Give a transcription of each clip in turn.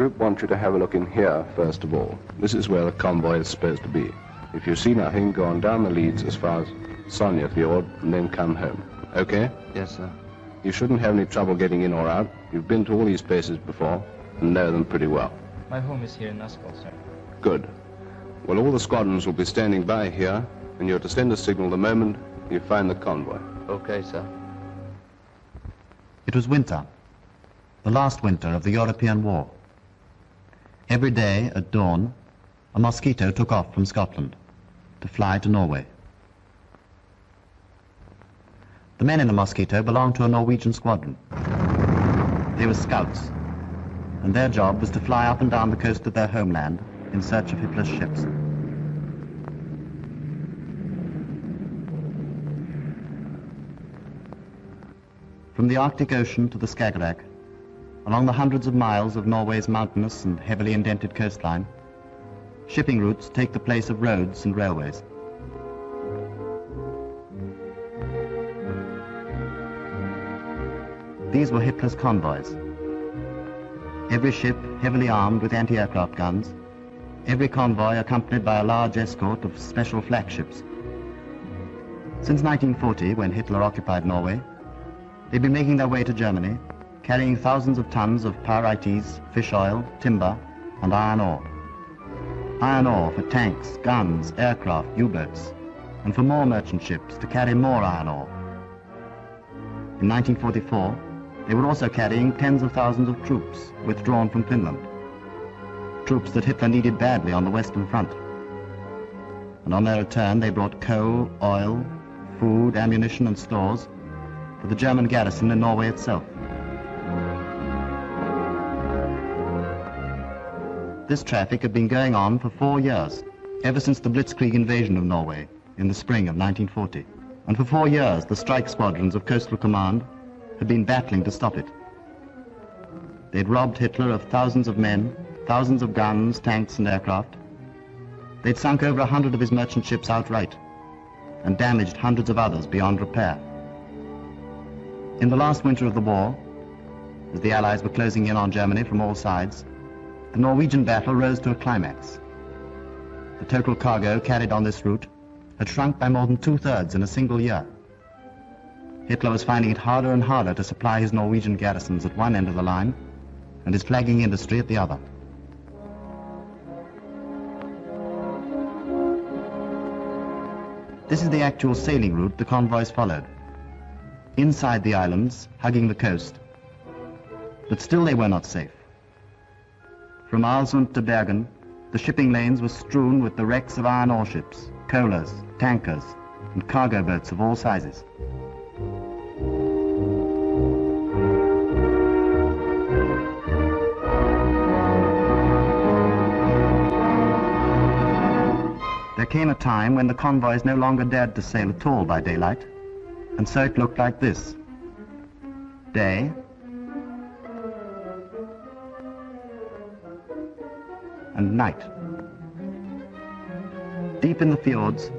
group want you to have a look in here, first of all. This is where the convoy is supposed to be. If you see nothing, go on down the leads as far as Sonia Fjord and then come home. Okay? Yes, sir. You shouldn't have any trouble getting in or out. You've been to all these places before and know them pretty well. My home is here in Naskal, sir. Good. Well, all the squadrons will be standing by here, and you're to send a signal the moment you find the convoy. Okay, sir. It was winter, the last winter of the European War. Every day at dawn, a mosquito took off from Scotland to fly to Norway. The men in the mosquito belonged to a Norwegian squadron. They were scouts, and their job was to fly up and down the coast of their homeland in search of Hitler's ships. From the Arctic Ocean to the Skagerrak, along the hundreds of miles of Norway's mountainous and heavily indented coastline, shipping routes take the place of roads and railways. These were Hitler's convoys. Every ship heavily armed with anti-aircraft guns, every convoy accompanied by a large escort of special flakships. Since 1940, when Hitler occupied Norway, they'd been making their way to Germany, carrying thousands of tons of pyrites, fish oil, timber, and iron ore. Iron ore for tanks, guns, aircraft, U-boats, and for more merchant ships to carry more iron ore. In 1944, they were also carrying tens of thousands of troops withdrawn from Finland. Troops that Hitler needed badly on the Western Front. And on their return, they brought coal, oil, food, ammunition, and stores for the German garrison in Norway itself. This traffic had been going on for four years, ever since the Blitzkrieg invasion of Norway in the spring of 1940. And for four years, the strike squadrons of Coastal Command had been battling to stop it. They'd robbed Hitler of thousands of men, thousands of guns, tanks, and aircraft. They'd sunk over a hundred of his merchant ships outright and damaged hundreds of others beyond repair. In the last winter of the war, as the Allies were closing in on Germany from all sides, the Norwegian battle rose to a climax. The total cargo carried on this route had shrunk by more than two-thirds in a single year. Hitler was finding it harder and harder to supply his Norwegian garrisons at one end of the line and his flagging industry at the other. This is the actual sailing route the convoys followed. Inside the islands, hugging the coast. But still they were not safe. From Aalsund to Bergen, the shipping lanes were strewn with the wrecks of iron ore ships, coalers, tankers, and cargo boats of all sizes. There came a time when the convoys no longer dared to sail at all by daylight, and so it looked like this. Day, and night. Deep in the fjords,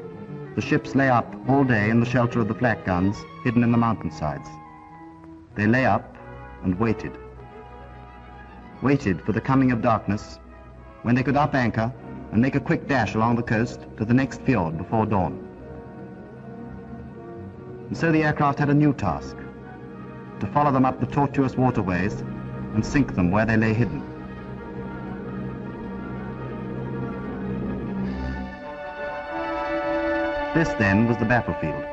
the ships lay up all day in the shelter of the flak guns hidden in the mountainsides. They lay up and waited. Waited for the coming of darkness when they could up anchor and make a quick dash along the coast to the next fjord before dawn. And so the aircraft had a new task, to follow them up the tortuous waterways and sink them where they lay hidden. This then was the battlefield.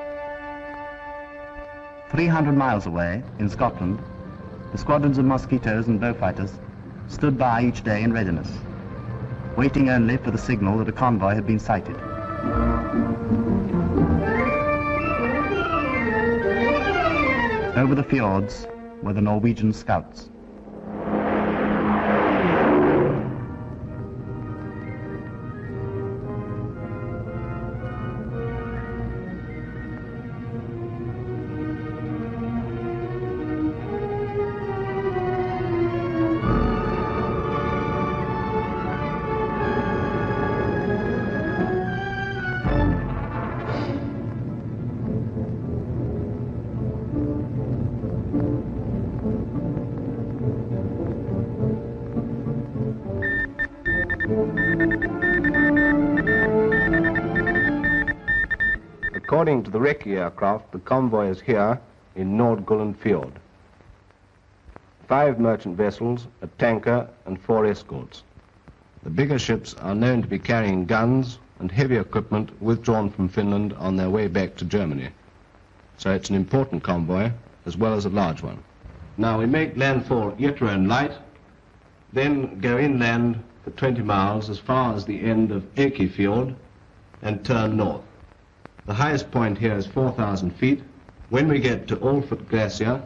300 miles away, in Scotland, the squadrons of mosquitoes and Beaufighters stood by each day in readiness waiting only for the signal that a convoy had been sighted. Over the fjords were the Norwegian scouts. According to the Recce aircraft, the convoy is here in Nordgullen Fjord. Five merchant vessels, a tanker, and four escorts. The bigger ships are known to be carrying guns and heavy equipment withdrawn from Finland on their way back to Germany. So it's an important convoy as well as a large one. Now we make landfall at Ytterön Light, then go inland for 20 miles as far as the end of Eki Fjord and turn north. The highest point here is 4,000 feet. When we get to Alford Glacier,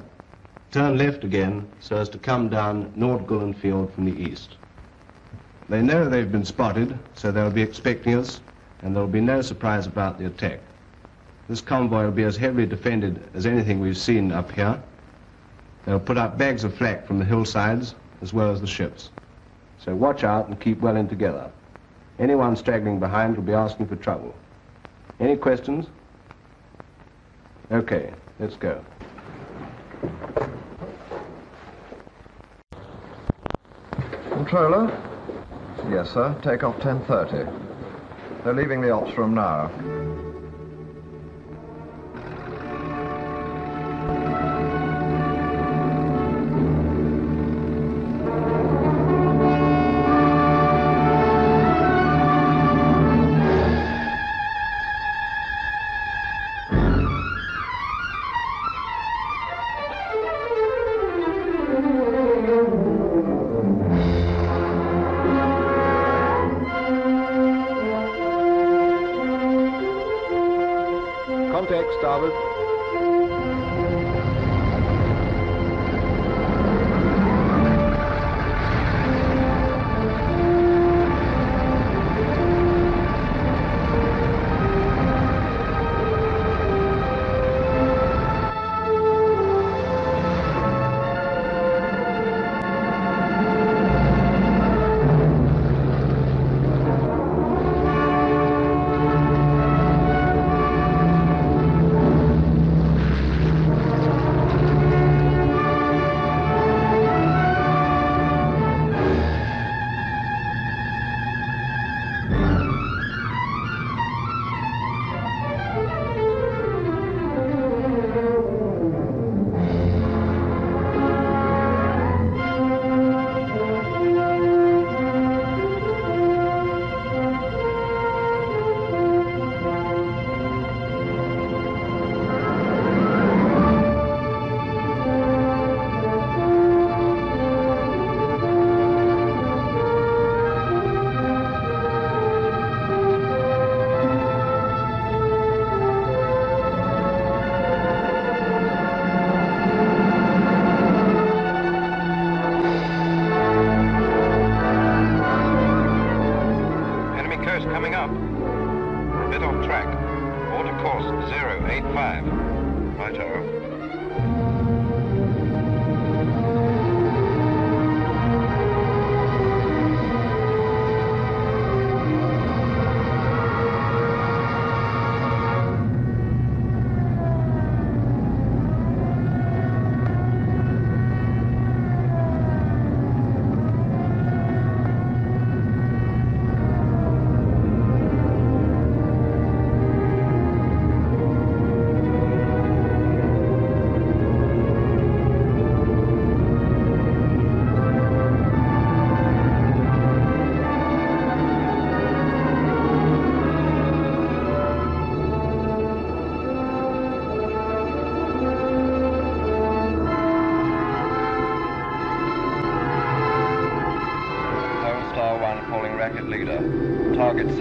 turn left again so as to come down Nordgullen Fjord from the east. They know they've been spotted, so they'll be expecting us, and there'll be no surprise about the attack. This convoy will be as heavily defended as anything we've seen up here. They'll put up bags of flak from the hillsides as well as the ships. So watch out and keep well in together. Anyone straggling behind will be asking for trouble. Any questions? Okay, let's go. Controller? Yes, sir. Take off 10.30. They're leaving the ops room now. $6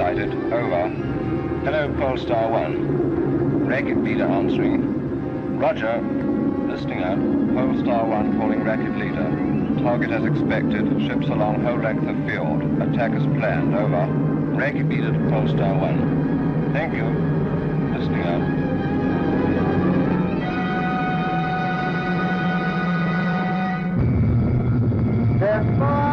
sighted. Over. Hello, Polestar 1. Racket leader answering. Roger. Listening out. Polestar 1 calling racket leader. Target as expected. Ships along whole length of field. Attack as planned. Over. Racket leader to Polestar 1. Thank you. Listening out. Therefore,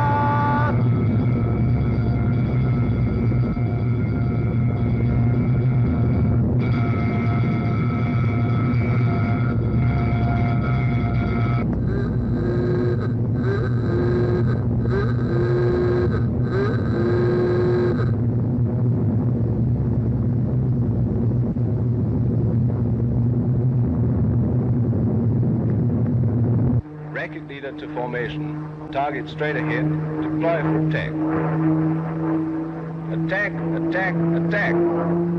to formation. Target straight ahead. Deploy for attack. Attack, attack, attack.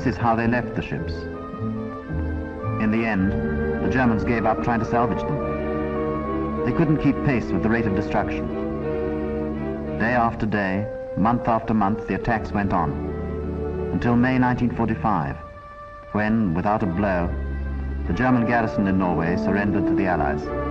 This is how they left the ships. In the end, the Germans gave up trying to salvage them. They couldn't keep pace with the rate of destruction. Day after day, month after month, the attacks went on, until May 1945, when, without a blow, the German garrison in Norway surrendered to the Allies.